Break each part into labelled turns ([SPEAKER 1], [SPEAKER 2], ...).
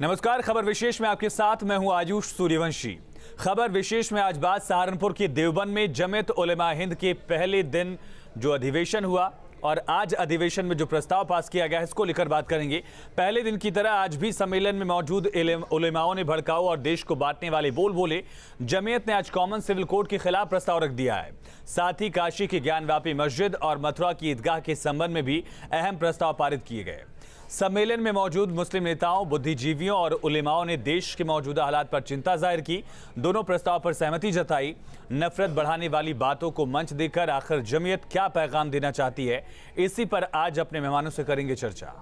[SPEAKER 1] नमस्कार, खबर विशेष में आपके साथ मैं हूँ आयुष सूर्यवंशी। खबर विशेष में आज बात सहारनपुर के देवबंद में जमियत उलेमा हिंद के पहले दिन जो अधिवेशन हुआ और आज अधिवेशन में जो प्रस्ताव पास किया गया है, इसको लेकर बात करेंगे। पहले दिन की तरह आज भी सम्मेलन में मौजूद उलेमाओं ने भड़काऊ और देश को बांटने वाले बोल बोले। जमीयत ने आज कॉमन सिविल कोड के खिलाफ प्रस्ताव रख दिया है। साथ ही काशी की ज्ञानवापी मस्जिद और मथुरा की ईदगाह के संबंध में भी अहम प्रस्ताव पारित किए गए। सम्मेलन में मौजूद मुस्लिम नेताओं, बुद्धिजीवियों और उलिमाओं ने देश के मौजूदा हालात पर चिंता ज़ाहिर की। दोनों प्रस्ताव पर सहमति जताई। नफरत बढ़ाने वाली बातों को मंच देकर आखिर जमीयत क्या पैगाम देना चाहती है, इसी पर आज अपने मेहमानों से करेंगे चर्चा।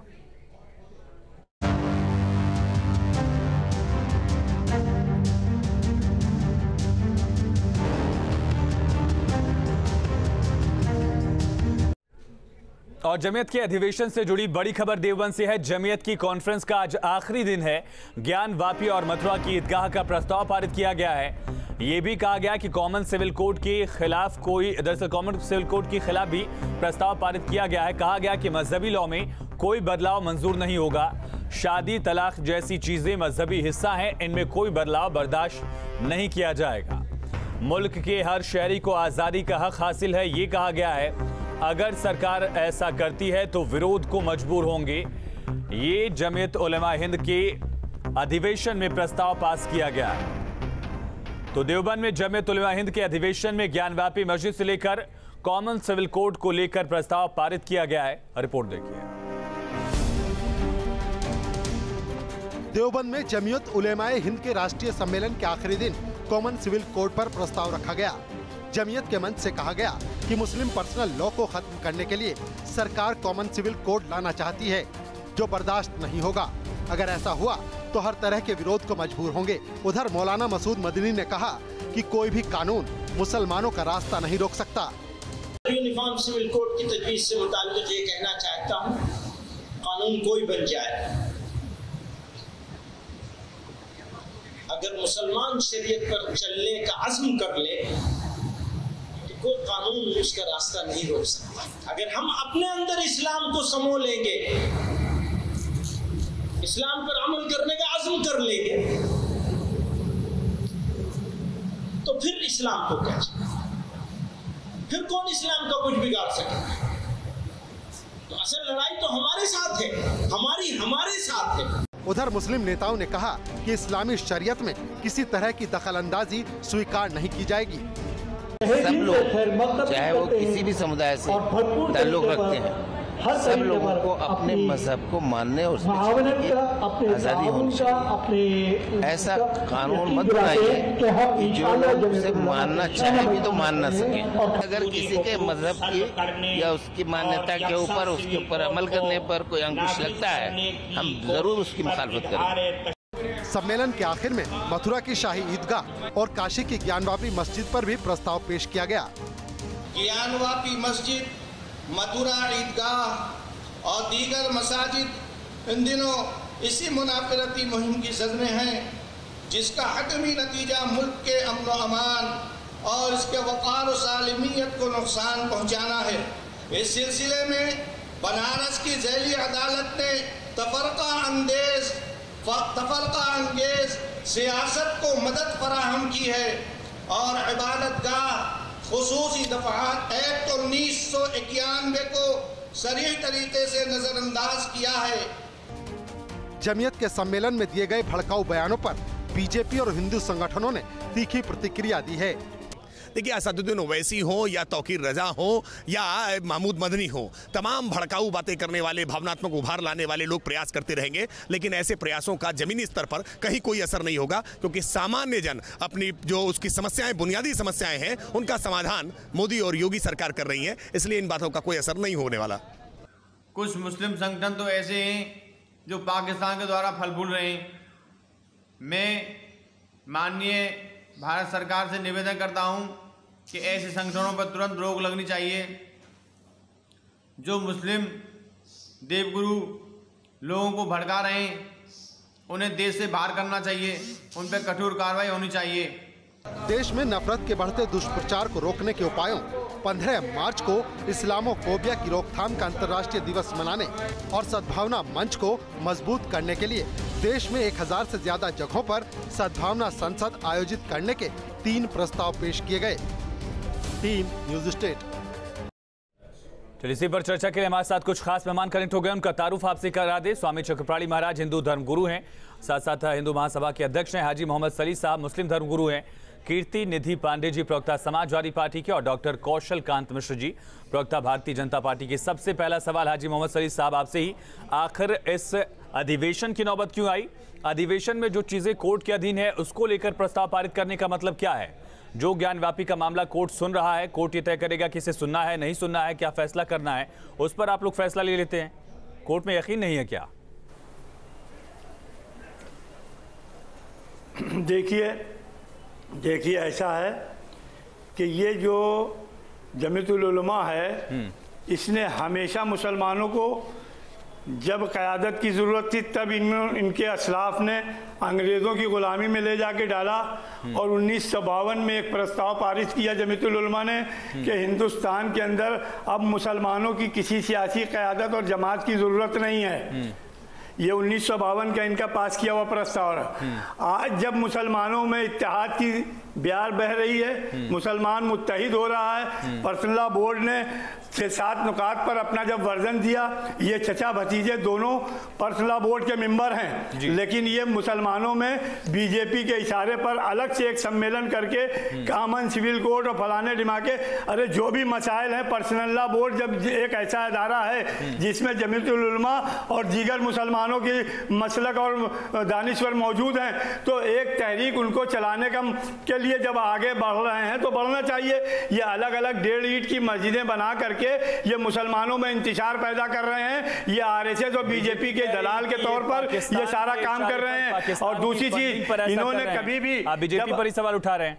[SPEAKER 1] और जमीयत के अधिवेशन से जुड़ी बड़ी खबर देवबंद से है। जमीयत की कॉन्फ्रेंस का आज आखिरी दिन है। ज्ञान, वापी और मथुरा की ईदगाह का प्रस्ताव पारित किया गया है। ये भी कहा गया कि कॉमन सिविल कोड के खिलाफ कोई, दरअसल कॉमन सिविल कोड के खिलाफ भी प्रस्ताव पारित किया गया है। कहा गया कि मजहबी लॉ में कोई बदलाव मंजूर नहीं होगा। शादी, तलाक जैसी चीज़ें मजहबी हिस्सा हैं। इनमें कोई बदलाव बर्दाश्त नहीं किया जाएगा। मुल्क के हर शहरी को आज़ादी का हक हासिल है, ये कहा गया है। अगर सरकार ऐसा करती है तो विरोध को मजबूर होंगे। ये जमीयत उलमा हिंद के अधिवेशन में प्रस्ताव पास किया गया। तो देवबंद में जमीयत उलमा हिंद के अधिवेशन में ज्ञानव्यापी मस्जिद से लेकर कॉमन सिविल कोड को लेकर प्रस्ताव पारित किया गया है। रिपोर्ट देखिए।
[SPEAKER 2] देवबंद में जमीयत उलेमाए हिंद के राष्ट्रीय सम्मेलन के आखिरी दिन कॉमन सिविल कोड पर प्रस्ताव रखा गया। जमीयत के मंच से कहा गया कि मुस्लिम पर्सनल लॉ को खत्म करने के लिए सरकार कॉमन सिविल कोड लाना चाहती है, जो बर्दाश्त नहीं होगा। अगर ऐसा हुआ तो हर तरह के विरोध को मजबूर होंगे। उधर मौलाना मसूद मदनी ने कहा कि कोई भी कानून मुसलमानों का रास्ता नहीं रोक सकता।
[SPEAKER 3] यूनिफॉर्म सिविल कोड की तजवीज से मुताबिक ये कहना चाहता हूँ, कानून कोई बन जाए। अगर मुसलमान शरीयत पर चलने का अज़म कर ले कोई कानून उसका रास्ता नहीं रोक सकता। अगर हम अपने अंदर इस्लाम को समो लेंगे, इस्लाम पर अमल करने का आज़म कर लेंगे तो फिर इस्लाम को क्या फिर कौन इस्लाम का कुछ बिगाड़ सके? तो असल लड़ाई तो हमारे साथ है, हमारी, हमारे साथ है।
[SPEAKER 2] उधर मुस्लिम नेताओं ने कहा कि इस्लामी शरीयत में किसी तरह की दखल अंदाजी स्वीकार नहीं की जाएगी।
[SPEAKER 4] सब लोग चाहे वो किसी भी समुदाय से ताल्लुक रखते हैं। सब लोगों को अपने मज़हब को मानने और आज़ादी होनी चाहिए। ऐसा कानून मत बनाइए कि जो लोग उसे मानना चाहे भी तो मान ना सके। अगर किसी के मज़हब की या उसकी मान्यता के ऊपर उसके ऊपर अमल करने पर कोई अंकुश लगता है हम ज़रूर उसकी मुखालफत करेंगे।
[SPEAKER 2] सम्मेलन के आखिर में मथुरा की शाही ईदगाह और काशी की ज्ञानवापी मस्जिद पर भी प्रस्ताव पेश किया गया।
[SPEAKER 3] ज्ञानवापी मस्जिद, मथुरा ईदगाह और दीगर मसाजिद इन दिनों इसी मुनाफरती मुहिम की जद में हैं, जिसका हतमी नतीजा मुल्क के अमन अमान और इसके वक़ार सालमियत को नुकसान पहुँचाना है। इस सिलसिले में बनारस की जैली अदालत ने तफरका अंदेज तफरका अंगेज सियासत को मदद फराहम की है और इबादत का खसूसी दफात एक्ट उन्नीस सौ इक्यानवे को सही तरीके से नजरअंदाज किया है।
[SPEAKER 2] जमीयत के सम्मेलन में दिए गए भड़काऊ बयानों पर बीजेपी और हिंदू संगठनों ने तीखी प्रतिक्रिया दी है।
[SPEAKER 5] देखिए असदुद्दीन ओवैसी हो, या तोकीर रजा हो, या महमूद मदनी हो। तमाम भड़काऊ बातें करने वाले, भावनात्मक उभार लाने वाले लोग प्रयास करते रहेंगे, लेकिन ऐसे प्रयासों का जमीनी स्तर पर कहीं कोई असर नहीं होगा, क्योंकि सामान्य जन अपनी जो उसकी समस्याएँ, बुनियादी समस्याएँ हैं, उनका समाधान मोदी और योगी सरकार कर रही है, इसलिए इन बातों का कोई असर नहीं होने वाला।
[SPEAKER 6] कुछ मुस्लिम संगठन तो ऐसे हैं, जो पाकिस्तान के द्वारा फल फूल रहे हैं। मैं माननीय भारत सरकार से निवेदन करता हूँ कि ऐसे संगठनों पर तुरंत रोक लगनी चाहिए। जो मुस्लिम देवगुरु लोगों को भड़का रहे हैं, उन्हें देश से बाहर करना चाहिए, उन पर कठोर कार्रवाई होनी चाहिए।
[SPEAKER 2] देश में नफरत के बढ़ते दुष्प्रचार को रोकने के उपायों 15 मार्च को इस्लामोफोबिया की रोकथाम का अंतर्राष्ट्रीय दिवस मनाने और सद्भावना मंच को मज़बूत करने के लिए देश में 1000 से ज़्यादा जगहों पर सद्भावना संसद आयोजित करने के तीन प्रस्ताव पेश किए गए। Team, news state.
[SPEAKER 1] चलिए, इसी पर चर्चा के लिए हमारे साथ कुछ खास मेहमान कनेक्ट हो गए। उनका तारुफ आपसे करा दे। स्वामी चक्रपाणी महाराज, हिंदू धर्म गुरु हैं। साथ साथ हिंदू महासभा के अध्यक्ष हैं हाजी मोहम्मद सली साहब, मुस्लिम धर्म गुरु हैं कीर्ति निधि पांडे जी, प्रवक्ता समाजवादी पार्टी के और डॉक्टर कौशल कांत मिश्र जी, प्रवक्ता भारतीय जनता पार्टी के सबसे पहला सवाल हाजी मोहम्मद सली साहब आपसे ही। आखिर इस अधिवेशन की नौबत क्यों आई? अधिवेशन में जो चीज़ें कोर्ट के अधीन है, उसको लेकर प्रस्ताव पारित करने का मतलब क्या है? जो ज्ञान व्यापी का मामला कोर्ट सुन रहा है कोर्ट ये तय करेगा कि इसे सुनना है नहीं सुनना है क्या फैसला करना है उस पर आप लोग फैसला ले लेते हैं। कोर्ट में यकीन नहीं है क्या?
[SPEAKER 7] देखिए देखिए ऐसा है कि ये जो जमीतुलमा है इसने हमेशा मुसलमानों को जब क़्यादत की ज़रूरत थी, तब इन इनके असलाफ ने अंग्रेज़ों की ग़ुलामी में ले जाके डाला और उन्नीस सौ बावन में एक प्रस्ताव पारित किया जमीतुलमा ने कि हिंदुस्तान के अंदर अब मुसलमानों की किसी सियासी क़्यादत और जमात की ज़रूरत नहीं है। ये उन्नीस सौ बावन का इनका पास किया हुआ प्रस्ताव है। आज जब मुसलमानों में इतिहाद की ब्यार बह रही है मुसलमान मुतहिद हो रहा है। पर्सनला बोर्ड ने छः सात नुकात पर अपना जब वर्जन दिया ये चचा भतीजे दोनों पर्सनला बोर्ड के मेंबर हैं। लेकिन ये मुसलमानों में बीजेपी के इशारे पर अलग से एक सम्मेलन करके कामन सिविल कोड और फलाने डिमाके अरे जो भी मसाइल हैं पर्सनल्ला बोर्ड जब एक ऐसा अदारा है जिसमें जमीतुलमा और दीगर मुसलमानों की मसलक और दानिश्वर मौजूद हैं तो एक तहरीक उनको चलाने का के लिए जब आगे बढ़ रहे हैं तो बढ़ना चाहिए। ये अलग अलग डेढ़ ईट की मस्जिदें बना करके ये मुसलमानों में इंतज़ार पैदा कर रहे हैं। ये आर एस एस और बीजेपी के दलाल के तौर पर ये सारा काम कर रहे हैं। और दूसरी चीज़ इन्होंने कभी भी
[SPEAKER 1] बीजेपी पर ही सवाल उठा रहे हैं।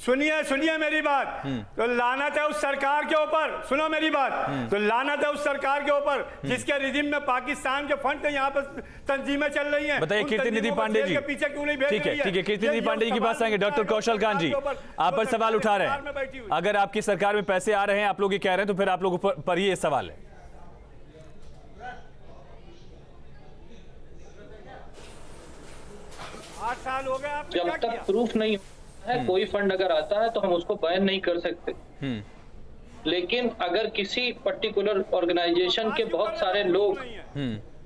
[SPEAKER 7] सुनिए सुनिए मेरी बात। तो लानत है उस सरकार के ऊपर। सुनो मेरी बात। तो लानत है उस सरकार के ऊपर जिसके रिजिम में पाकिस्तान के फंड यहाँ पर तंजीमें चल रही हैं।
[SPEAKER 1] बताइए कीर्ति निधि पांडे जी।
[SPEAKER 7] पीछे क्यों नहीं
[SPEAKER 1] ठीक है ठीक है कीर्ति निधि पांडे जी की बात आएँगे। डॉक्टर कौशल खान जी आप पर सवाल उठा रहे हैं। अगर आपकी सरकार में पैसे आ रहे हैं आप लोग ये कह रहे हैं तो फिर आप लोग पर ही ये सवाल है।
[SPEAKER 7] आठ साल हो गए आपने
[SPEAKER 8] जब तक प्रूफ नहीं है कोई फंड अगर आता है तो हम उसको बैन नहीं कर सकते। लेकिन अगर किसी पर्टिकुलर ऑर्गेनाइजेशन के बहुत सारे लोग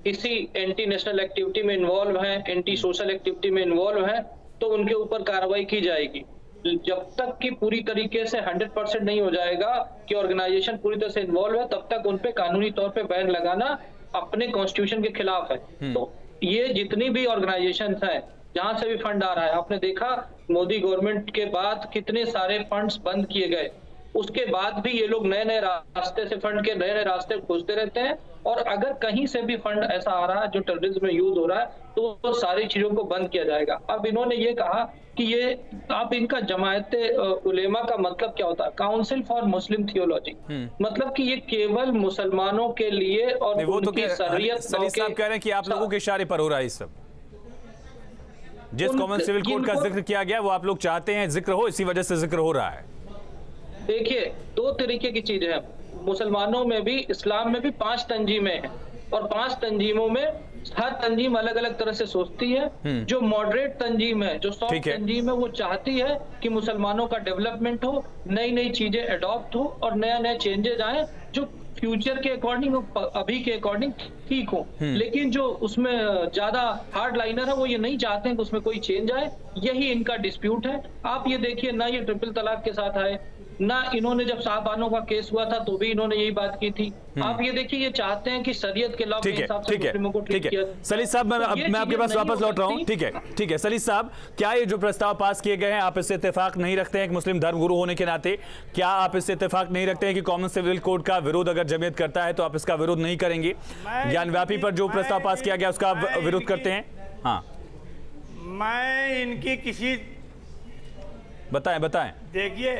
[SPEAKER 8] किसी एंटी नेशनल एक्टिविटी में इन्वॉल्व हैं एंटी सोशल एक्टिविटी में इन्वॉल्व हैं तो उनके ऊपर कार्रवाई की जाएगी। जब तक कि पूरी तरीके से 100 परसेंट नहीं हो जाएगा कि ऑर्गेनाइजेशन पूरी तरह से इन्वॉल्व है तब तक उन पे कानूनी तौर पे बैन लगाना अपने कॉन्स्टिट्यूशन के खिलाफ है। तो ये जितनी भी ऑर्गेनाइजेशन हैं जहाँ से भी फंड आ रहा है। आपने देखा मोदी गवर्नमेंट के बाद कितने सारे फंड्स बंद किए गए। उसके बाद भी ये लोग नए नए रास्ते से फंड के नए नए रास्ते खोजते रहते हैं और अगर कहीं से भी फंड ऐसा आ रहा है जो टेररिज्म में यूज़ हो रहा है तो वो सारी चीज़ों को बंद किया जाएगा। अब इन्होंने ये कहा कि ये आप इनका जमायत उलेमा का मतलब क्या होता है? काउंसिल फॉर मुस्लिम थियोलॉजी मतलब कि ये केवल मुसलमानों के लिए और
[SPEAKER 1] वो तो कह रहे हैं कि आप लोगों के इशारे पर हो रहा है इस सब। जिस कॉमन सिविल कोड का ज़िक्र किया गया वो आप लोग चाहते हैं ज़िक्र हो इसी वजह से ज़िक्र हो रहा है।
[SPEAKER 8] देखिए दो तरीके की चीज़ें हैं। मुसलमानों में भी इस्लाम में भी पाँच तंजीमें हैं। और पाँच तंजीमों में हर तंजीम अलग अलग तरह से सोचती है। जो मॉडरेट तंजीम है जो सॉफ्ट तंजीम है वो चाहती है कि मुसलमानों का डेवलपमेंट हो नई नई चीज़ें अडॉप्ट हो और नया नया चेंजेस आए जो फ्यूचर के अकॉर्डिंग अभी के अकॉर्डिंग ठीक हो। लेकिन जो उसमें ज़्यादा हार्ड लाइनर है वो ये नहीं चाहते हैं कि उसमें कोई चेंज आए। यही इनका डिस्प्यूट है। आप ये देखिए ना ये ट्रिपल तलाक के साथ आए ना इन्होंने जब साहबानों का केस हुआ था तो भी इन्होंने यही बात की थी। आप ये देखिए ये चाहते हैं कि शरीयत के लॉ के
[SPEAKER 1] ठीक है
[SPEAKER 8] हिसाब से
[SPEAKER 1] ठीक है ठीक है। सली साहब मैं
[SPEAKER 8] तो
[SPEAKER 1] अब मैं आपके पास
[SPEAKER 8] नहीं
[SPEAKER 1] वापस लौट रहा हूँ। ठीक है ठीक है। सली साहब क्या ये जो प्रस्ताव पास किए गए हैं आप इससे इत्तेफाक नहीं रखते हैं एक मुस्लिम धर्म गुरु होने के नाते? क्या आप इससे इतफाक नहीं रखते हैं कि कॉमन सिविल कोड का विरोध अगर जमीयत करता है तो आप इसका विरोध नहीं करेंगे?
[SPEAKER 7] मैं
[SPEAKER 1] ज्ञानव्यापी पर जो प्रस्ताव पास किया गया उसका आप विरोध करते हैं? हाँ।
[SPEAKER 7] मैं इनकी किसी
[SPEAKER 1] बताएँ बताएँ।
[SPEAKER 7] देखिए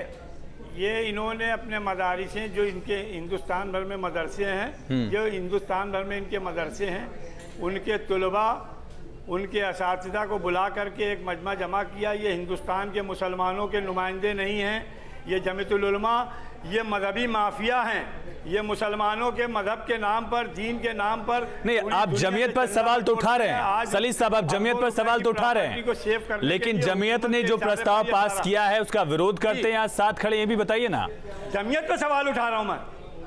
[SPEAKER 7] ये इन्होंने अपने मदारसे जो इनके हिंदुस्तान भर में मदरसे हैं जो हिंदुस्तान भर में इनके मदरसे हैं उनके तलबा उनके इस को बुला करके एक मजमा जमा किया। ये हिंदुस्तान के मुसलमानों के नुमाइंदे नहीं हैं ये जमतुलमा ये मजहबी माफिया हैं। ये मुसलमानों के मज़हब के नाम पर दीन के नाम पर
[SPEAKER 1] नहीं आप जमीयत पर सवाल तो उठा रहे हैं। सली साहब आप जमीयत पर सवाल तो उठा रहे हैं। लेकिन जमीयत ने जो प्रस्ताव पास किया है उसका विरोध करते हैं आज साथ खड़े ये भी बताइए ना।
[SPEAKER 7] जमीयत पर सवाल उठा रहा हूँ मैं।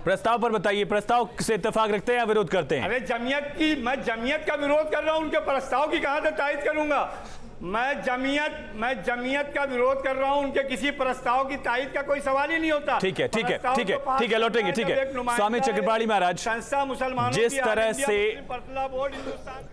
[SPEAKER 1] प्रस्ताव पर बताइए प्रस्ताव से इतफाक रखते हैं या विरोध करते हैं?
[SPEAKER 7] अरे जमीयत की मैं जमीयत का विरोध कर रहा हूँ उनके प्रस्ताव की कहाँ तक तायद करूँगा? मैं जमीयत मैं जमीयत का विरोध कर रहा हूँ उनके किसी प्रस्ताव की तायद का कोई सवाल ही नहीं होता।
[SPEAKER 1] ठीक है ठीक है ठीक है ठीक है लौटेंगे ठीक है। स्वामी चक्रपाणी महाराज
[SPEAKER 7] संस्था मुसलमान
[SPEAKER 1] जिस तरह से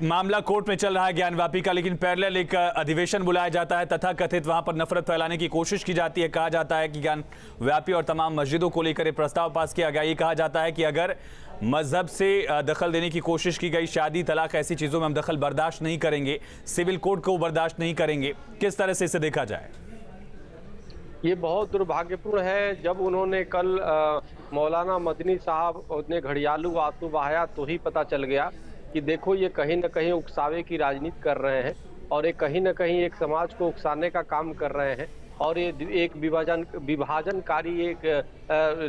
[SPEAKER 1] मामला कोर्ट में चल रहा है ज्ञानवापी का लेकिन पैरेलल एक अधिवेशन बुलाया जाता है तथा कथित वहाँ पर नफरत फैलाने की कोशिश की जाती है। कहा जाता है कि ज्ञान व्यापी और तमाम मस्जिदों को लेकर प्रस्ताव पास किया गया। ये कहा जाता है कि अगर मज़हब से दखल देने की कोशिश की गई। शादी, तलाक ऐसी चीज़ों में हम दखल बर्दाश्त नहीं करेंगे। सिविल कोड को बर्दाश्त नहीं करेंगे। किस तरह से इसे देखा जाए?
[SPEAKER 9] ये बहुत दुर्भाग्यपूर्ण है। जब उन्होंने कल मौलाना मदनी साहब ने घड़ियालू आँसू बहाया तो ही पता चल गया कि देखो, ये कहीं ना कहीं उकसावे की राजनीति कर रहे हैं और ये कहीं ना कहीं एक समाज को उकसाने का काम कर रहे हैं। और ये एक विभाजन विभाजनकारी एक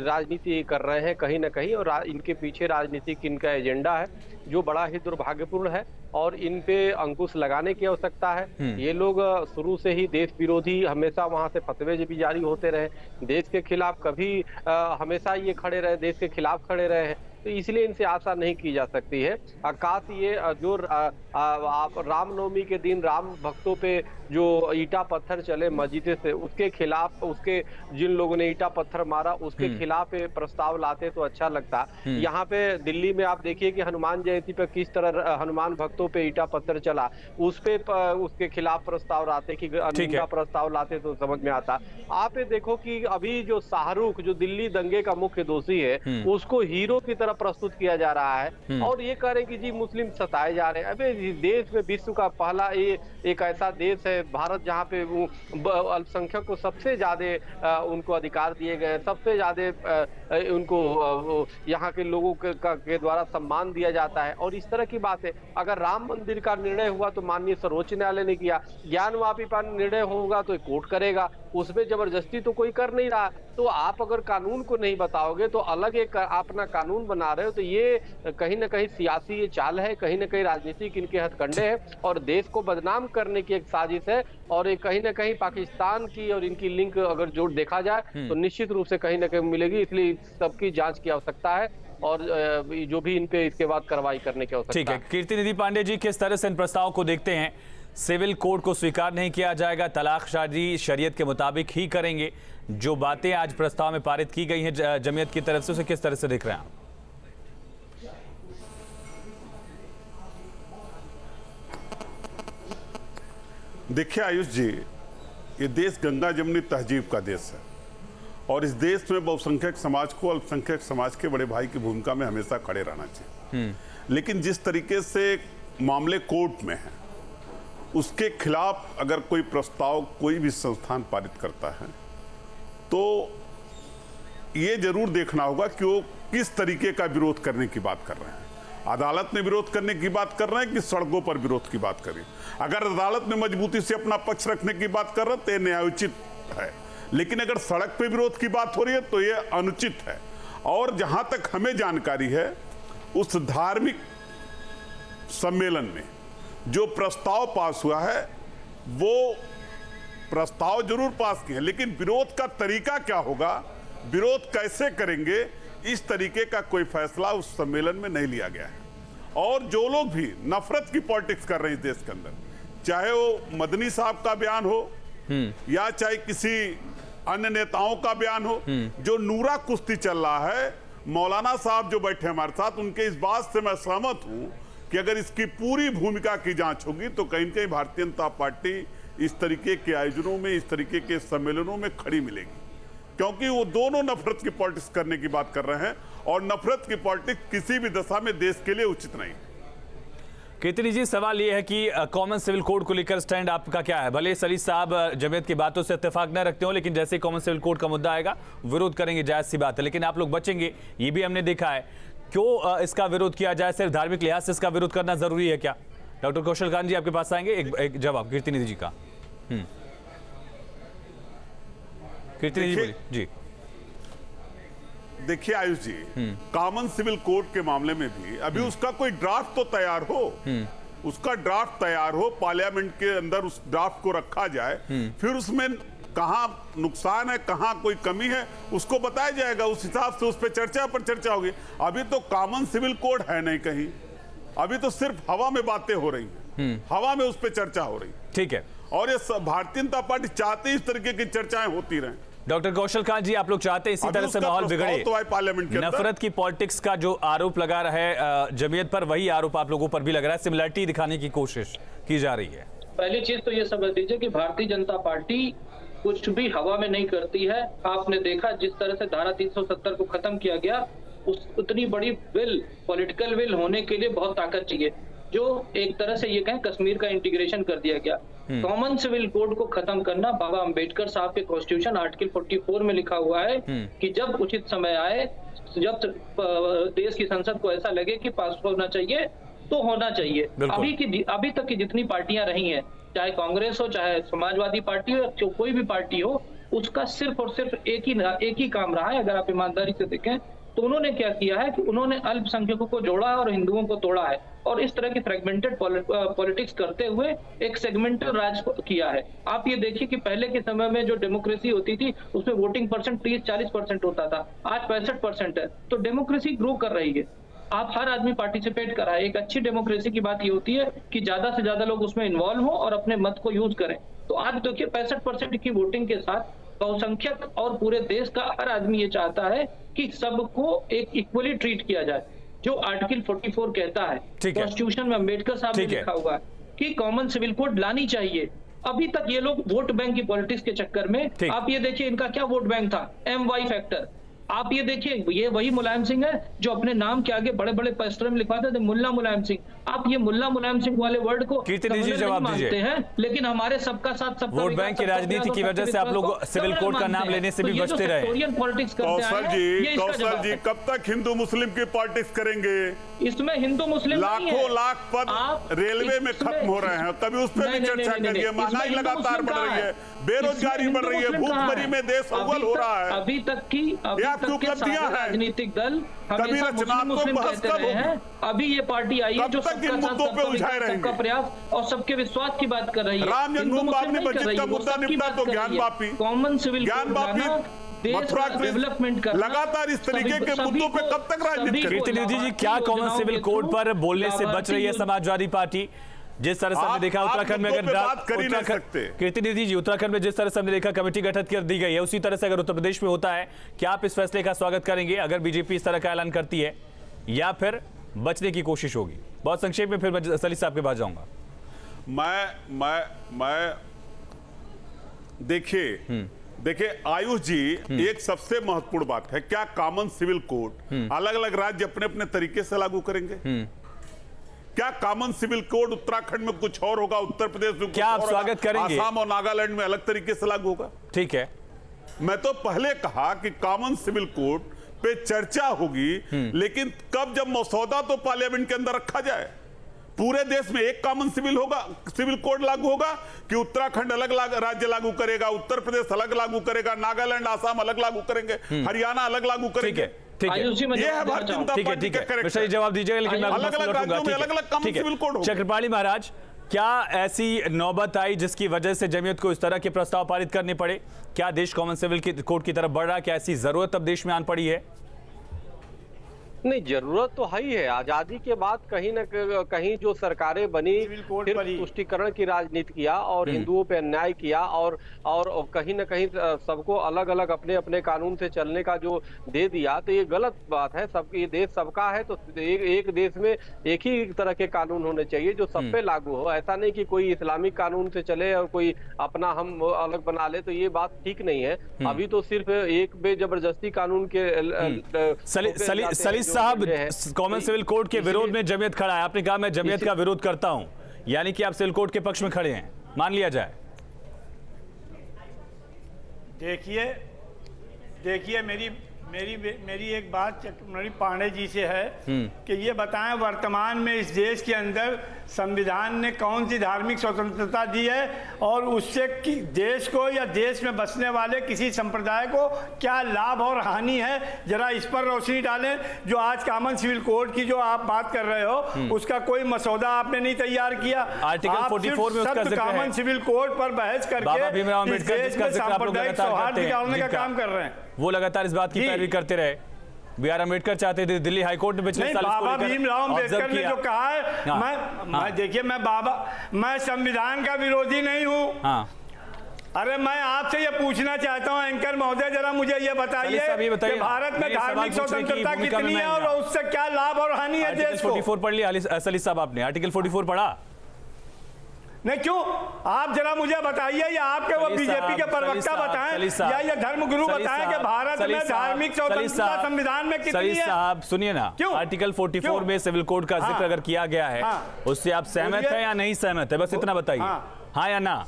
[SPEAKER 9] राजनीति कर रहे हैं कहीं ना कहीं और इनके पीछे राजनीतिक इनका एजेंडा है जो बड़ा ही दुर्भाग्यपूर्ण है और इन पे अंकुश लगाने की आवश्यकता है। हम्म। ये लोग शुरू से ही देश विरोधी हमेशा वहाँ से फतवे भी जारी होते रहे। देश के खिलाफ कभी आ, हमेशा ये खड़े रहे देश के खिलाफ खड़े रहे हैं। तो इसलिए इनसे आशा नहीं की जा सकती है। काश ये जो आप रामनवमी के दिन राम भक्तों पे जो ईटा पत्थर चले मस्जिद से उसके खिलाफ उसके जिन लोगों ने ईटा पत्थर मारा उसके हम्म। खिलाफ प्रस्ताव लाते तो अच्छा लगता हम्म। यहाँ पे दिल्ली में आप देखिए कि हनुमान जयंती पर किस तरह हनुमान भक्तों पे ईटा पत्थर चला उस पे उसके खिलाफ प्रस्ताव लाते कि प्रस्ताव लाते तो समझ में आता आप ये देखो कि अभी जो शाहरुख जो दिल्ली दंगे का मुख्य दोषी है हम्म। उसको हीरो की तरह प्रस्तुत किया जा रहा है। और ये कह रहे हैं कि जी मुस्लिम सताए जा रहे हैं अबे देश में विश्व का पहला ये एक ऐसा देश है भारत जहाँ पे अल्पसंख्यक को सबसे ज़्यादा उनको अधिकार दिए गए सबसे ज़्यादा उनको यहाँ के लोगों के, के द्वारा सम्मान दिया जाता है। और इस तरह की बात है अगर राम मंदिर का निर्णय हुआ तो माननीय सर्वोच्च न्यायालय ने किया। ज्ञानवापी पर निर्णय होगा तो कोर्ट करेगा उसमें ज़बरदस्ती तो कोई कर नहीं रहा। तो आप अगर कानून को नहीं बताओगे तो अलग एक अपना कानून बना रहे हो तो ये कहीं ना कहीं सियासी ये चाल है कहीं ना कहीं राजनीतिक इनके हथकंडे हैं। और देश को बदनाम करने की एक साजिश है और ये कहीं ना कहीं पाकिस्तान की और इनकी लिंक अगर जोड़ देखा जाए हम्म। तो निश्चित रूप से कहीं ना कहीं मिलेगी इसलिए सबकी जाँच की आवश्यकता है और जो भी इन पे इसके बाद कार्रवाई करने की आवश्यकता
[SPEAKER 1] ठीक है। कीर्ति निधि पांडे जी किस तरह से इन प्रस्ताव को देखते हैं? सिविल कोड को स्वीकार नहीं किया जाएगा तलाक शादी शरीयत के मुताबिक ही करेंगे। जो बातें आज प्रस्ताव में पारित की गई हैं जमीयत की तरफ़ से उसे किस तरह से देख रहे हैं
[SPEAKER 10] देखिए आयुष जी ये देश गंगा जमनी तहजीब का देश है। और इस देश में बहुसंख्यक समाज को अल्पसंख्यक समाज के बड़े भाई की भूमिका में हमेशा खड़े रहना चाहिए। हम्म। लेकिन जिस तरीके से मामले कोर्ट में है उसके खिलाफ अगर कोई प्रस्ताव कोई भी संस्थान पारित करता है तो ये ज़रूर देखना होगा कि वो किस तरीके का विरोध करने की बात कर रहे हैं। अदालत में विरोध करने की बात कर रहे हैं कि सड़कों पर विरोध की बात करें? अगर अदालत में मजबूती से अपना पक्ष रखने की बात कर रहे हैं तो न्यायोचित है। लेकिन अगर सड़क पे विरोध की बात हो रही है तो ये अनुचित है। और जहाँ तक हमें जानकारी है उस धार्मिक सम्मेलन में जो प्रस्ताव पास हुआ है वो प्रस्ताव ज़रूर पास किए लेकिन विरोध का तरीका क्या होगा? विरोध कैसे करेंगे? इस तरीके का कोई फैसला उस सम्मेलन में नहीं लिया गया है। और जो लोग भी नफरत की पॉलिटिक्स कर रहे हैं देश के अंदर चाहे वो मदनी साहब का बयान हो हम्म। या चाहे किसी अन्य नेताओं का बयान हो। हम्म। जो नूरा कुश्ती चल रहा है मौलाना साहब जो बैठे हमारे साथ उनके इस बात से मैं सहमत हूँ कि अगर इसकी पूरी भूमिका की जाँच होगी तो कहीं कहीं भारतीय जनता पार्टी इस तरीके के आयोजनों में इस तरीके के सम्मेलनों में खड़ी मिलेगी। क्योंकि वो दोनों नफरत की पॉलिटिक्स करने की बात कर रहे हैं और नफरत की पॉलिटिक्स किसी भी दशा में देश के लिए उचित नहीं।
[SPEAKER 1] केतरी जी सवाल ये है कि कॉमन सिविल कोड को लेकर स्टैंड आपका क्या है? भले सली साहब जमीयत की बातों से इतफाक न रखते हो लेकिन जैसे कॉमन सिविल कोड का मुद्दा आएगा विरोध करेंगे जायज़ सी बात है। लेकिन आप लोग बचेंगे ये भी हमने देखा है। क्यों इसका विरोध किया जाए? सिर्फ़ धार्मिक लिहाज से इसका विरोध करना ज़रूरी है क्या? डॉक्टर कौशल खान जी आपके पास आएँगे एक, एक जवाब कीर्ति निधि जी का। हम्म। कीर्ति
[SPEAKER 10] देखिए-
[SPEAKER 1] जी।
[SPEAKER 10] देखिए Ayush ji common civil code के मामले में भी अभी उसका कोई ड्राफ्ट तो तैयार हो। उसका ड्राफ्ट तैयार हो पार्लियामेंट के अंदर उस ड्राफ्ट को रखा जाए फिर उसमें कहाँ नुकसान है कहाँ कोई कमी है उसको बताया जाएगा। उस हिसाब से उस पर चर्चा पर चर्चा होगी। अभी तो कॉमन सिविल कोड है नहीं कहीं। अभी तो सिर्फ़ हवा में बातें हो रही हैं। हवा में उस पर चर्चा हो रही।
[SPEAKER 1] ठीक है।
[SPEAKER 10] और ये भारतीय जनता पार्टी चाहती इस तरीके की चर्चाएँ होती रहें।
[SPEAKER 1] डॉक्टर कौशल खान जी आप लोग चाहते हैं इसी तरह से माहौल बिगड़े?
[SPEAKER 10] तो पार्लियामेंट के
[SPEAKER 1] नफरत की पॉलिटिक्स का जो आरोप लगा रहा है जमीयत पर वही आरोप आप लोगों पर भी लग रहा है। सिमिलरिटी दिखाने की कोशिश की जा रही है।
[SPEAKER 8] पहली चीज़ तो ये समझ लीजिए कि भारतीय जनता पार्टी कुछ भी हवा में नहीं करती है। आपने देखा जिस तरह से धारा 370 को खत्म किया गया उस उतनी बड़ी विल पॉलिटिकल विल होने के लिए बहुत ताकत चाहिए। जो एक तरह से ये कहें कश्मीर का इंटीग्रेशन कर दिया गया। कॉमन सिविल कोड को खत्म करना बाबा अंबेडकर साहब के कॉन्स्टिट्यूशन आर्टिकल 44 में लिखा हुआ है कि जब उचित समय आए जब देश की संसद को ऐसा लगे कि पास होना चाहिए तो होना चाहिए। अभी की अभी तक की जितनी पार्टियाँ रही हैं चाहे कांग्रेस हो चाहे समाजवादी पार्टी हो जो कोई भी पार्टी हो उसका सिर्फ़ और सिर्फ़ एक ही एक ही काम रहा है अगर आप ईमानदारी से देखें तो उन्होंने क्या किया है कि उन्होंने अल्पसंख्यकों को जोड़ा है और हिंदुओं को तोड़ा है और इस तरह की फ्रेगमेंटेड पॉलिटिक्स करते हुए एक सेगमेंटल राज किया है। आप ये देखिए कि पहले के समय में जो डेमोक्रेसी होती थी, उसमें वोटिंग परसेंट तीस, चालीस परसेंट होता था। आज पैंसठ परसेंट है। तो डेमोक्रेसी ग्रो कर रही है। आप हर आदमी पार्टिसिपेट कराए। एक अच्छी डेमोक्रेसी की बात ये होती है कि ज़्यादा से ज़्यादा लोग उसमें इन्वॉल्व हो और अपने मत को यूज़ करें। तो आज देखिए पैंसठ परसेंट की वोटिंग के साथ बहुसंख्यक और पूरे देश का हर आदमी ये चाहता है कि सबको एक इक्वली ट्रीट किया जाए। जो आर्टिकल 44 कहता है कॉन्स्टिट्यूशन में अंबेडकर साहब ने लिखा हुआ है कि कॉमन सिविल कोड लानी चाहिए। अभी तक ये लोग वोट बैंक की पॉलिटिक्स के चक्कर में आप ये देखिए इनका क्या वोट बैंक था? एम वाई फैक्टर आप ये देखिए ये वही मुलायम सिंह है जो अपने नाम के आगे बड़े बड़े पोस्टर में लिखवाते थे मुल्ला मुलायम सिंह आप ये मुल्ला मुलायम सिंह वाले वर्ड को
[SPEAKER 1] जवाब दीजिए।
[SPEAKER 8] हैं लेकिन हमारे सबका साथ सबका
[SPEAKER 1] वोट बैंक की राजनीति की वजह से आप लोग सिविल कोड का नाम लेने से
[SPEAKER 8] तो
[SPEAKER 1] भी बचते रहे।
[SPEAKER 10] कौशल जी कौशल जी कब तक हिंदू मुस्लिम की पॉलिटिक्स करेंगे
[SPEAKER 8] इसमें हिंदू मुस्लिम
[SPEAKER 10] लाखों लाख पद रेलवे में खत्म हो रहे हैं कभी उस पर भी चर्चा करिए महँगाई लगातार बढ़ रही है? बेरोजगारी बढ़ रही है भूखमरी में देश
[SPEAKER 8] अभी
[SPEAKER 10] अव्वल हो
[SPEAKER 8] तक-
[SPEAKER 10] रहा है
[SPEAKER 8] अभी तक की अभी
[SPEAKER 10] आपकी उपलब्धियाँ हैं।
[SPEAKER 8] राजनीतिक दल
[SPEAKER 10] कभी रचनात्मक
[SPEAKER 8] मुस्लिम
[SPEAKER 10] बहस कब
[SPEAKER 8] रहे? हैं अभी ये पार्टी आई है जो
[SPEAKER 10] तक इन मुद्दों पे
[SPEAKER 8] सबका
[SPEAKER 10] उलझाए
[SPEAKER 8] सबका प्रयास और सबके विश्वास की बात कर रही है
[SPEAKER 10] राम जन्मभूमि
[SPEAKER 8] कर
[SPEAKER 10] मस्जिद
[SPEAKER 8] रही
[SPEAKER 10] का मुद्दा निपटा तो ज्ञान
[SPEAKER 8] रही है।
[SPEAKER 10] वापी।
[SPEAKER 8] कॉमन सिविल
[SPEAKER 10] ज्ञान
[SPEAKER 8] का डेवलपमेंट करना
[SPEAKER 10] लगातार इस तरीके के मुद्दों पे कब तक राजनीति
[SPEAKER 1] जी क्या कॉमन सिविल कोड पर बोलने से बच रही है समाजवादी पार्टी जिस तरह से हमने देखा उत्तराखंड में अगर
[SPEAKER 10] बात कर ही नहीं सकते।
[SPEAKER 1] कीर्ति निधि जी उत्तराखंड में जिस तरह से हमने देखा कमेटी गठित कर दी गई है उसी तरह से अगर उत्तर प्रदेश में होता है क्या आप इस फैसले का स्वागत करेंगे? अगर बीजेपी इस तरह का ऐलान करती है या फिर बचने की कोशिश होगी? बहुत संक्षेप में फिर मैं सली साहब के पास जाऊँगा।
[SPEAKER 10] मैं मैं मैं देखिए देखिए आयुष जी एक सबसे महत्वपूर्ण बात है। क्या कॉमन सिविल कोड अलग अलग राज्य अपने अपने तरीके से लागू करेंगे? क्या कॉमन सिविल कोड उत्तराखंड में कुछ और होगा? उत्तर प्रदेश में
[SPEAKER 1] क्या आप स्वागत करेंगे?
[SPEAKER 10] आसाम और नागालैंड में अलग तरीके से लागू होगा।
[SPEAKER 1] ठीक है।
[SPEAKER 10] मैं तो पहले कहा कि कॉमन सिविल कोड पे चर्चा होगी लेकिन कब जब मसौदा तो पार्लियामेंट के अंदर रखा जाए? पूरे देश में एक कॉमन सिविल होगा सिविल कोड लागू होगा कि उत्तराखंड अलग लाग, राज्य लागू करेगा उत्तर प्रदेश अलग लागू करेगा नागालैंड आसाम अलग लागू करेंगे हरियाणा अलग लागू करेंगे।
[SPEAKER 1] ठीक है।
[SPEAKER 10] ये है भारतीय जनता
[SPEAKER 1] ठीक है
[SPEAKER 10] पार्टी का
[SPEAKER 1] है।
[SPEAKER 10] correct
[SPEAKER 1] मिश्रा जी
[SPEAKER 10] है।
[SPEAKER 1] जवाब दीजिएगा लेकिन मैं
[SPEAKER 10] अलग-अलग राज्यों में अलग-अलग common
[SPEAKER 1] ठीक है।
[SPEAKER 10] civil
[SPEAKER 1] चक्रपाणी महाराज क्या ऐसी नौबत आई जिसकी वजह से जमीयत को इस तरह के प्रस्ताव पारित करने पड़े? क्या देश कॉमन सिविल की कोड की तरफ़ बढ़ रहा है? क्या ऐसी ज़रूरत अब देश में आन पड़ी है?
[SPEAKER 9] नहीं ज़रूरत तो है ही है। आज़ादी के बाद कहीं ना कहीं जो सरकारें बनी फिर
[SPEAKER 7] पर।
[SPEAKER 9] तुष्टिकरण की राजनीति किया और हिंदुओं पे अन्याय किया और और कहीं न कहीं सबको अलग अलग अपने अपने कानून से चलने का जो दे दिया तो ये गलत बात है। सब ये देश सबका है तो एक, एक देश में एक ही तरह के कानून होने चाहिए जो सब पे लागू हो। ऐसा नहीं कि कोई इस्लामिक कानून से चले और कोई अपना हम अलग बना ले तो ये बात ठीक नहीं है। अभी तो सिर्फ़ एक बे ज़बरदस्ती कानून के अ,
[SPEAKER 1] साहब कॉमन सिविल कोड के विरोध में जमीयत खड़ा है। आपने कहा मैं जमीयत का विरोध करता हूँ। यानी कि आप सिविल कोर्ट के पक्ष में खड़े हैं। मान लिया जाए।
[SPEAKER 7] देखिए देखिए मेरी मेरी मेरी एक बात चक्रमणि पांडे जी से है कि ये बताएँ वर्तमान में इस देश के अंदर संविधान ने कौन सी धार्मिक स्वतंत्रता दी है और उससे देश को या देश में बसने वाले किसी संप्रदाय को क्या लाभ और हानि है? जरा इस पर रोशनी डालें। जो आज कॉमन सिविल कोड की जो आप बात कर रहे हो
[SPEAKER 1] हम्म।
[SPEAKER 7] उसका कोई मसौदा आपने नहीं तैयार किया।
[SPEAKER 1] आर्टिकल 44 में उसका ज़िक्र
[SPEAKER 7] कॉमन सिविल कोड पर बहस करके देश में सांप्रदायिक सौहार्द निकालने का काम कर रहे हैं।
[SPEAKER 1] वो लगातार इस बात की पैरवी करते रहे। बी आर अंबेडकर चाहते थे दिल्ली हाईकोर्ट ने पिछले साल
[SPEAKER 7] बाबा भीमराव अंबेडकर ने जो कहा है
[SPEAKER 1] हाँ,
[SPEAKER 7] मैं
[SPEAKER 1] हाँ,
[SPEAKER 7] मैं देखिए मैं बाबा मैं संविधान का विरोधी नहीं हूँ।
[SPEAKER 1] हाँ,
[SPEAKER 7] अरे मैं आपसे ये पूछना चाहता हूँ एंकर महोदय जरा मुझे ये बताइए कि भारत में धार्मिक स्वतंत्रता कितनी है और उससे क्या लाभ और हानि है देश को?
[SPEAKER 1] 44 पढ़ लिया साहब आपने। आर्टिकल 44 पढ़ा?
[SPEAKER 7] नहीं क्यों? आप जरा मुझे बताइए या आपके वो बीजेपी के प्रवक्ता बताएँ या ये धर्मगुरु बताएँ कि भारत में धार्मिक स्वतंत्रता संविधान में कितनी है?
[SPEAKER 1] साहब सुनिए ना क्यों? आर्टिकल 44 में सिविल कोड का ज़िक्र हाँ। अगर किया गया है हाँ। उससे आप सहमत है या नहीं सहमत है? बस इतना बताइए। हाँ, हाँ या ना?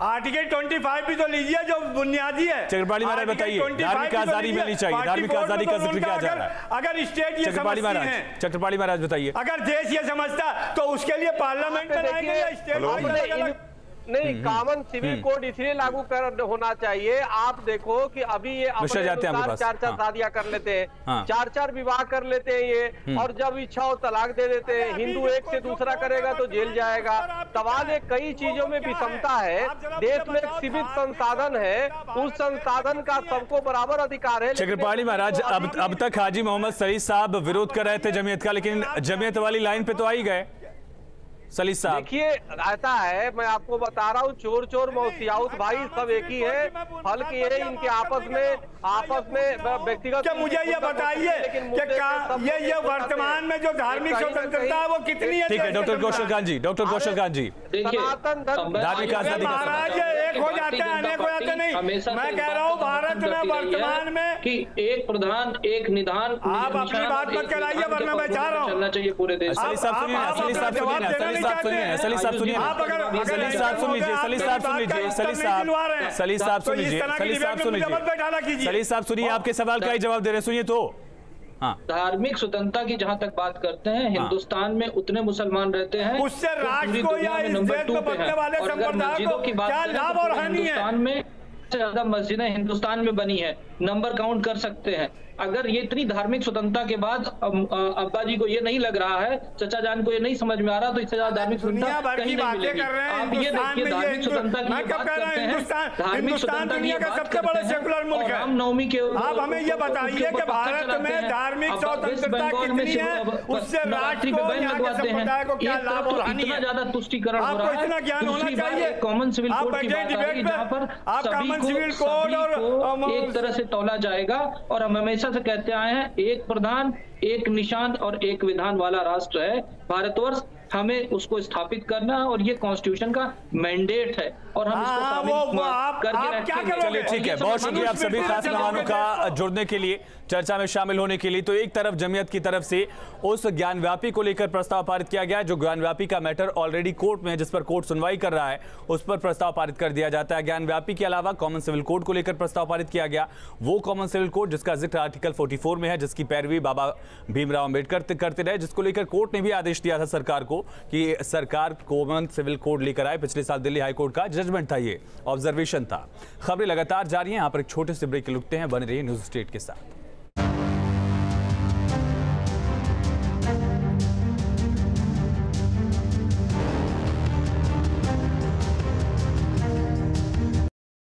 [SPEAKER 7] आर्टिकल 25 भी तो लीजिए जो बुनियादी है।
[SPEAKER 1] चक्रपाली महाराज बताइए धार्मिक तो आज़ादी मिलनी चाहिए धार्मिक आज़ादी का ज़िक्र किया जा रहा है।
[SPEAKER 7] अगर स्टेट ये चक्रपाली
[SPEAKER 1] महाराज चक्रपाली महाराज बताइए।
[SPEAKER 7] अगर देश ये समझता तो उसके लिए पार्लियामेंट बनाएँगे या स्टेट
[SPEAKER 9] नहीं कॉमन सिविल कोड इसलिए लागू कर होना चाहिए। आप देखो कि अभी ये अपने चार चार हाँ। शादियाँ कर लेते हैं। हाँ। चार चार विवाह कर लेते हैं ये हम्म। और जब इच्छा हो तलाक दे देते हैं। हिंदू एक से दूसरा करेगा तो जेल जाएगा। सवाल एक कई चीज़ों में विषमता है। देश में एक सीमित संसाधन है। उस संसाधन का सबको बराबर अधिकार है
[SPEAKER 1] चक्रपाणी महाराज अब अब तक हाजी मोहम्मद सईद साहब विरोध कर रहे थे जमीयत का लेकिन जमीयत वाली लाइन पे तो आई गए। सली साहब।
[SPEAKER 9] देखिए ऐसा है मैं आपको बता रहा हूँ चोर चोर मौसियाउत भाई सब एक ही है। फल ये इनके आपस में आपस में व्यक्तिगत
[SPEAKER 7] क्या मुझे ये बताइए ये ये वर्तमान में जो धार्मिक स्वतंत्रता है वो कितनी है
[SPEAKER 1] ठीक है डॉक्टर कौशल गांधी जी डॉक्टर कौशल गांधी। जी
[SPEAKER 9] सनातन धर्म
[SPEAKER 1] धार्मिक आज़ादी
[SPEAKER 7] महाराज एक हो जाते हैं अनेक हो जाते नहीं मैं कह रहा हूँ भारत में वर्तमान में
[SPEAKER 8] कि एक प्रधान एक निधान
[SPEAKER 7] आप अपनी बात मत कराइए वरना मैं चाह रहा हूँ।
[SPEAKER 8] चलना चाहिए पूरे देश
[SPEAKER 1] सली साहब सुनिए सली साहब सुनिए सली साहब सुनिए सली साहब सुन लीजिए सली साहब सली साहब सुन लीजिए सली साहब सुन लीजिए सली साहब सुन लीजिए सली साहब सुनिए। आपके सवाल का ही जवाब दे रहे सुनिए तो।
[SPEAKER 8] हाँ। धार्मिक स्वतंत्रता की जहाँ तक बात करते हैं हाँ। हिंदुस्तान में उतने मुसलमान रहते हैं
[SPEAKER 7] उससे राष्ट्र को या इस देश को बसने वाले संप्रदाय को क्या लाभ और हानि है?
[SPEAKER 8] हिंदुस्तान में ज़्यादा मस्जिदें हिंदुस्तान में बनी है। नंबर काउंट कर सकते हैं। अगर ये इतनी धार्मिक स्वतंत्रता के बाद अब्बा जी को ये नहीं लग रहा है चचा जान को ये नहीं समझ में आ रहा तो इससे ज़्यादा धार्मिक स्वतंत्रता कहीं नहीं मिलेगी। आप ये देखिए धार्मिक स्वतंत्रता की बात करते हैं धार्मिक स्वतंत्रता की बात करते हैं। राम नवमी के
[SPEAKER 7] आप हमें ये बताइए कि भारत में धार्मिक स्वतंत्रता कितनी है? उससे
[SPEAKER 8] बैन लगवाते हैं। एक तरफ़ तो इतना ज़्यादा तुष्टिकरण हो रहा है दूसरी बात कॉमन सिविल कोड की बात आ रही जहाँ पर सभी को एक तरह से तोला जाएगा और हम हमेशा हमेशा से कहते आए हैं एक प्रधान एक निशान और एक विधान वाला राष्ट्र है। भारतवर्ष हमें उसको स्थापित करना और ये कॉन्स्टिट्यूशन का मैंडेट है। और हम इसको
[SPEAKER 7] वो, वो आप, करके
[SPEAKER 1] रखेंगे। चलिए ठीक है बहुत शुक्रिया आप सभी खास मेहमानों का जुड़ने के लिए चर्चा में शामिल होने के लिए। तो एक तरफ़ जमीयत की तरफ़ से उस ज्ञानव्यापी को लेकर प्रस्ताव पारित किया गया जो ज्ञानव्यापी का मैटर ऑलरेडी कोर्ट में है जिस पर कोर्ट सुनवाई कर रहा है उस पर प्रस्ताव पारित कर दिया जाता है। ज्ञानव्यापी के अलावा कॉमन सिविल कोड को लेकर प्रस्ताव पारित किया गया। वो कॉमन सिविल कोड जिसका ज़िक्र आर्टिकल 44 में है जिसकी पैरवी बाबा भीमराव अंबेडकर करते रहे जिसको लेकर कोर्ट ने भी आदेश दिया था सरकार को कि सरकार कॉमन सिविल कोड लेकर आए पिछले साल दिल्ली हाईकोर्ट का जजमेंट था ये, ऑब्जर्वेशन था। खबरें लगातार जारी हैं, यहाँ पर एक छोटे से ब्रेक लुकते हैं, बने रहिए न्यूज़ स्टेट के साथ।